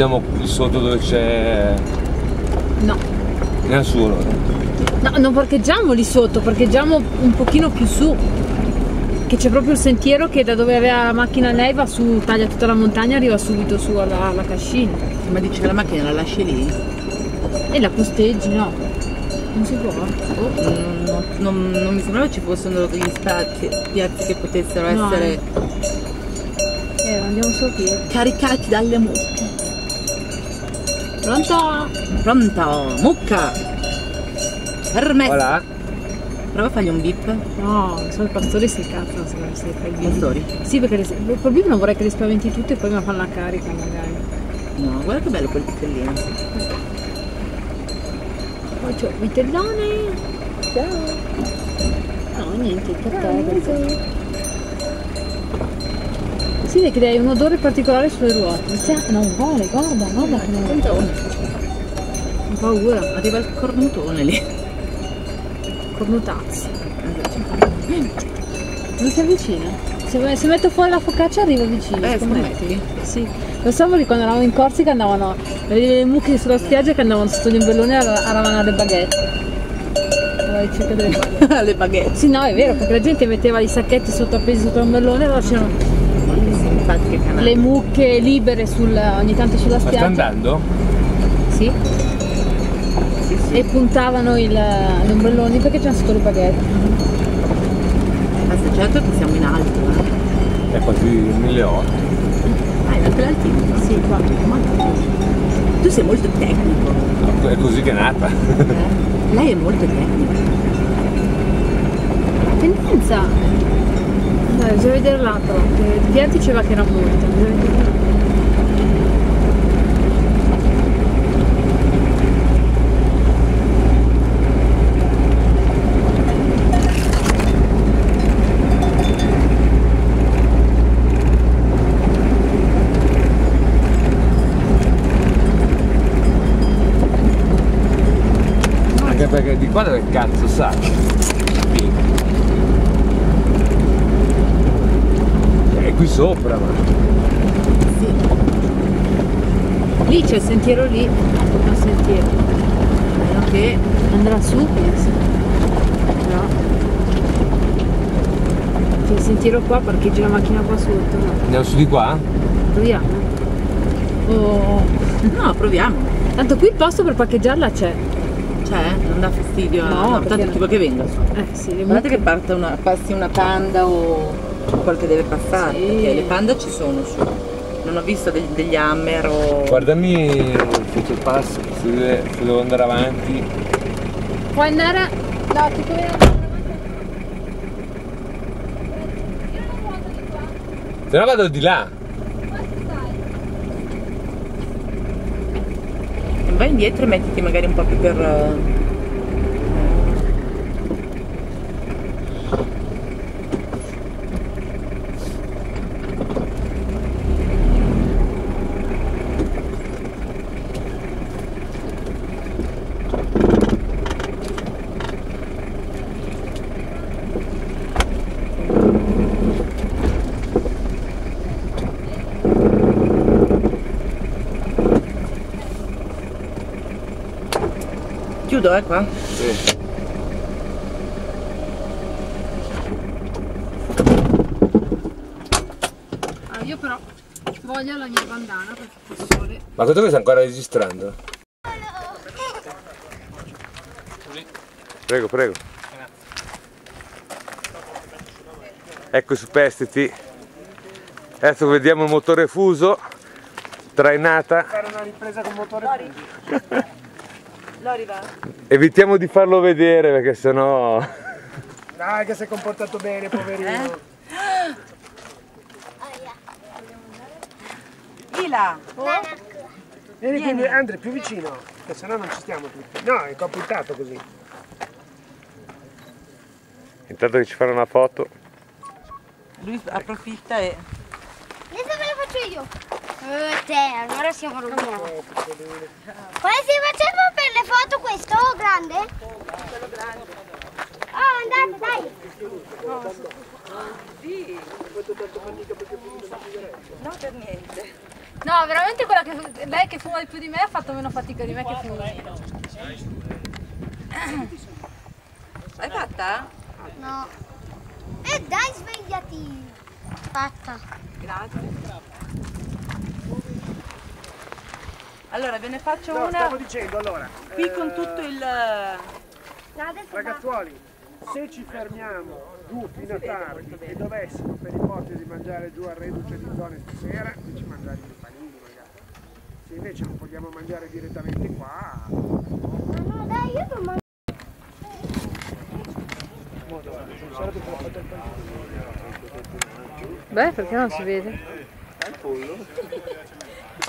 parcheggiamo qui sotto dove c'è... No. Nessuno. No, non parcheggiamo lì sotto, parcheggiamo un pochino più su. Che c'è proprio il sentiero che da dove aveva la macchina lei va su, taglia tutta la montagna e arriva subito su alla, alla cascina. Ma dici che la macchina la lasci lì? E la posteggi, no? Non si può? Oh, non, non- non mi sembrava ci fossero degli spazi, piazzi che potessero No. essere Eh, andiamo su a piedi. caricati dalle mucche. Pronto? Pronto, mucca! Permesso! Voilà. Prova a fargli un bip. No, sono i pastori si cazzano se se fai il. Pastori? Sì, perché le, il problema non vorrei che li spaventi tutti e poi mi fanno la carica magari. No, guarda che bello quel pitellino. Poi c'ho il vitellone. Ciao. No, niente, per te. Vede che dai un odore particolare sulle ruote. Sì, non vuole, guarda, guarda che non Ho paura. Arriva il cornutone lì. Cornutazzi. Non si avvicina. Se, se metto fuori la focaccia arriva vicino. Eh, scommetti? Sì. Lo so perché quando eravamo in Corsica andavano le mucche sulla spiaggia che andavano sotto gli ombrelloni e ara- aravano le baguette. Alla ricerca delle baguette. Le baguette. Sì, no, è vero, perché la gente metteva i sacchetti sotto appesi sotto l'ombrellone e allora c'erano. Le mucche libere sul- ogni tanto sulla Ma sta spiaggia. andando? Sì. Sì, sì. E puntavano il- gli ombrelloni perché c'erano sotto le baguette. Ma se certo che siamo in alto, eh. È quasi 1008. Ah, in alto l'altino? Sì, qua. Tu sei molto tecnico. È così che è nata. eh. Lei è molto tecnica. Tendenza. Dai, bisogna vedere l'altro. che Pier diceva che era molto. bisogna vedere perché di qua dove cazzo sa? È qui sopra, ma. Lì c'è il sentiero lì. Un sentiero. Meno che Andrà su, penso. No. C'è il sentiero qua, parcheggi la macchina qua sotto. No. Andiamo su di qua? Proviamo. Oh. No, proviamo. Tanto qui il posto per parcheggiarla c'è. Cioè, non dà fastidio. No, No, perché tanto no. tipo che venga. Eh sì, Guardate mucche. che parte una, passi una panda o quel che deve passare. Sì. Perché le panda ci sono su. Non ho visto degli, degli hammer o. Guardami il future pass, se, deve- se devo andare avanti. Puoi andare. No, ti puoi andare. Se no vado di là. Vai indietro e mettiti magari un po' più per. eh, Chiudo, eh qua. Sì. Ah, io però voglio la mia bandana perché fa sole. Ma cosa che sta ancora registrando? Prego, prego. Ecco superstiti. Adesso vediamo il motore fuso, trainata. fare una ripresa con motore Lori va. Evitiamo di farlo vedere perché sennò... Dai che si è comportato bene, poverino. Lila! Vieni più, Andre, più vicino, che sennò non ci stiamo tutti. No, è complicato così. Intanto che ci fanno una foto. Lui approfitta e. Adesso me la faccio io. Eh, te, allora siamo rovinati. Come si faceva le foto questo? Grande? Quello grande. Oh, andate, dai. No, per niente. No, veramente quella che lei che fuma di più di me ha fatto meno fatica di me che fumo. L'hai fatta? No. E dai, svegliati. Fatta. Grazie. Allora, ve ne faccio No, una stavo dicendo, allora, qui eh, con tutto il... Ragazzuoli, se ci fermiamo giù fino a tardi e dovessimo per ipotesi mangiare giù al reduce di zone stasera, qui ci mangiamo i panini magari. Se invece non vogliamo mangiare direttamente qua, Ma no, dai, io non mangio. Beh, perché non si vede?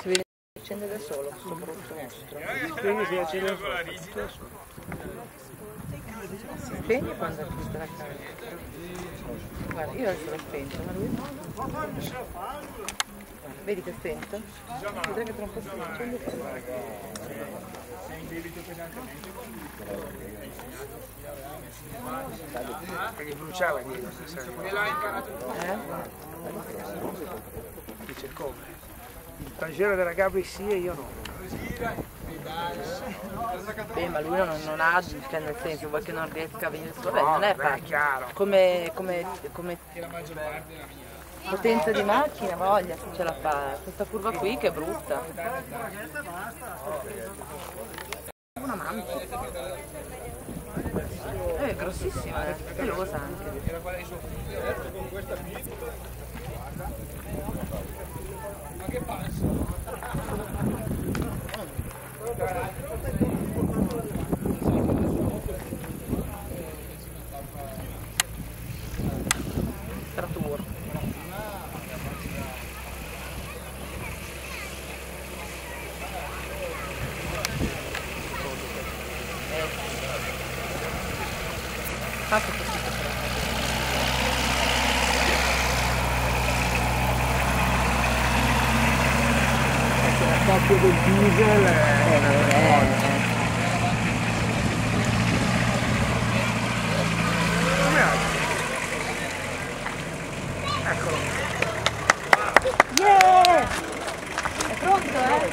Si vede accende da solo questo brutto mostro. Quindi si accende Spegni quando acquista la camera. Guarda, io adesso l'ho spento, ma lui no. Guarda, vedi che è spento? Vedrai che tra un po' si accende e si che gli bruciava dietro stasera. Eh? Dice come? Il tangere della Gabri sì e io no. Beh, ma lui non, non ha, cioè nel senso, vuoi che non riesca a venire su? Vabbè, non è facile. chiaro. Come, come, come potenza di macchina, voglia, se ce la fa. Questa curva qui che è brutta. Una mancia. È grossissima, è pelosa anche. Fatto così L'attacco del diesel è... Eccolo. È pronto, eh?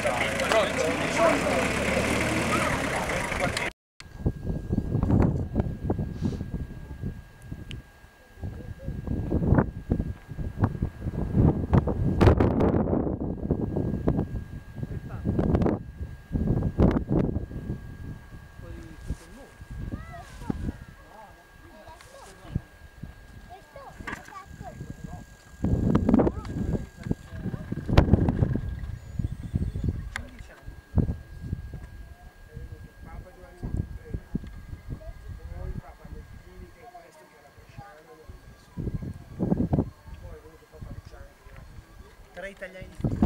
Tre italiani